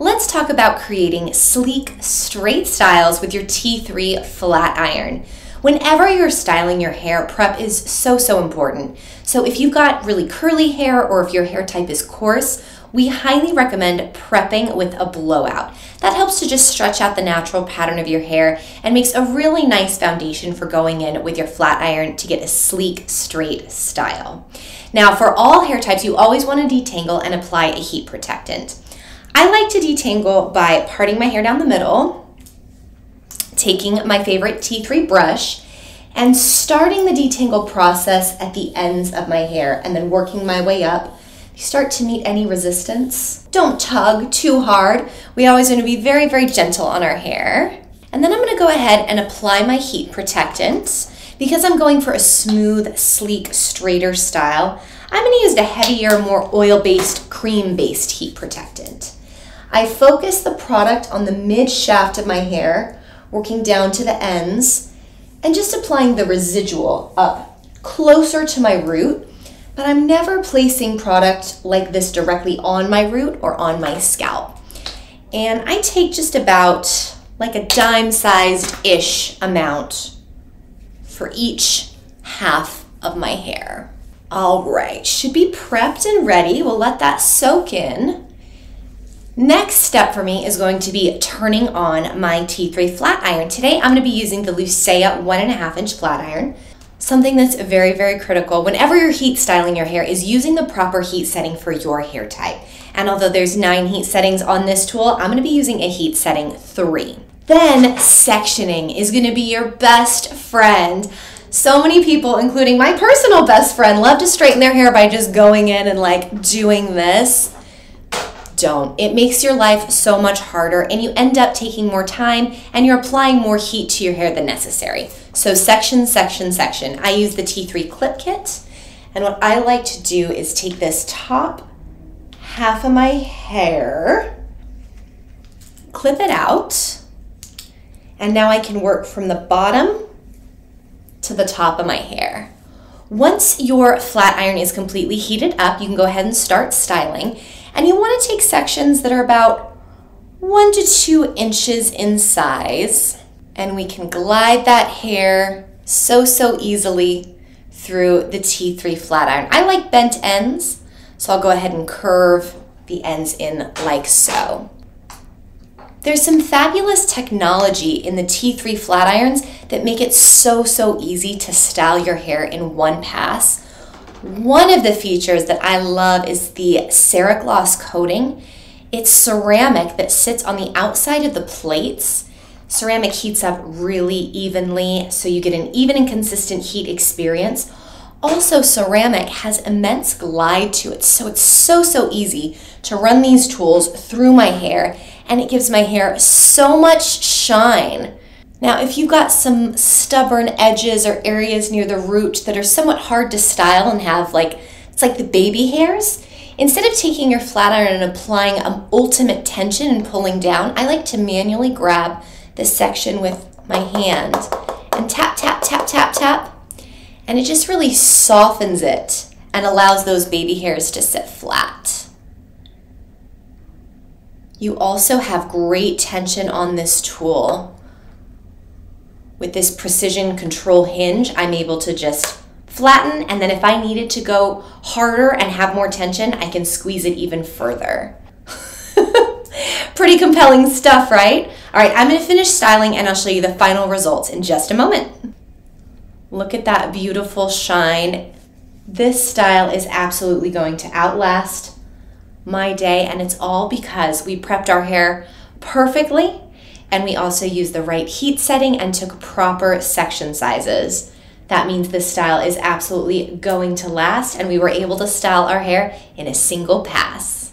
Let's talk about creating sleek, straight styles with your T3 flat iron. Whenever you're styling your hair, prep is so, so important. So if you've got really curly hair or if your hair type is coarse, we highly recommend prepping with a blowout. That helps to just stretch out the natural pattern of your hair and makes a really nice foundation for going in with your flat iron to get a sleek, straight style. Now, for all hair types, you always want to detangle and apply a heat protectant. I like to detangle by parting my hair down the middle, taking my favorite T3 brush and starting the detangle process at the ends of my hair and then working my way up. You start to meet any resistance, don't tug too hard. We always want to be very, very gentle on our hair. And then I'm going to go ahead and apply my heat protectant. Because I'm going for a smooth, sleek, straighter style, I'm going to use a heavier, more oil-based, cream-based heat protectant. I focus the product on the mid shaft of my hair working down to the ends, and just applying the residual up closer to my root, but I'm never placing product like this directly on my root or on my scalp. And I take just about like a dime sized ish amount for each half of my hair. All right, should be prepped and ready. We'll let that soak in. Next step for me is going to be turning on my T3 flat iron. Today I'm going to be using the Lucea one and a half inch flat iron. Something that's very, very critical whenever you're heat styling your hair is using the proper heat setting for your hair type. And although there's nine heat settings on this tool, I'm going to be using a heat setting three. Then sectioning is going to be your best friend. So many people, including my personal best friend, love to straighten their hair by just going in and like doing this don't. It makes your life so much harder and you end up taking more time and you're applying more heat to your hair than necessary. So section, section, section. I use the T3 clip kit and what I like to do is take this top half of my hair, clip it out, and now I can work from the bottom to the top of my hair. Once your flat iron is completely heated up, you can go ahead and start styling. And you want to take sections that are about one to two inches in size. And we can glide that hair so, so easily through the T3 flat iron. I like bent ends, so I'll go ahead and curve the ends in like so. There's some fabulous technology in the T3 flat irons that make it so, so easy to style your hair in one pass one of the features that I love is the Ceragloss coating. It's ceramic that sits on the outside of the plates. Ceramic heats up really evenly, so you get an even and consistent heat experience. Also, ceramic has immense glide to it, so it's so, so easy to run these tools through my hair, and it gives my hair so much shine. Now, if you've got some stubborn edges or areas near the root that are somewhat hard to style and have like, it's like the baby hairs, instead of taking your flat iron and applying an ultimate tension and pulling down, I like to manually grab this section with my hand and tap, tap, tap, tap, tap. And it just really softens it and allows those baby hairs to sit flat. You also have great tension on this tool with this precision control hinge, I'm able to just flatten and then if I needed to go harder and have more tension, I can squeeze it even further. Pretty compelling stuff, right? All right, I'm gonna finish styling and I'll show you the final results in just a moment. Look at that beautiful shine. This style is absolutely going to outlast my day and it's all because we prepped our hair perfectly and we also used the right heat setting and took proper section sizes. That means this style is absolutely going to last and we were able to style our hair in a single pass.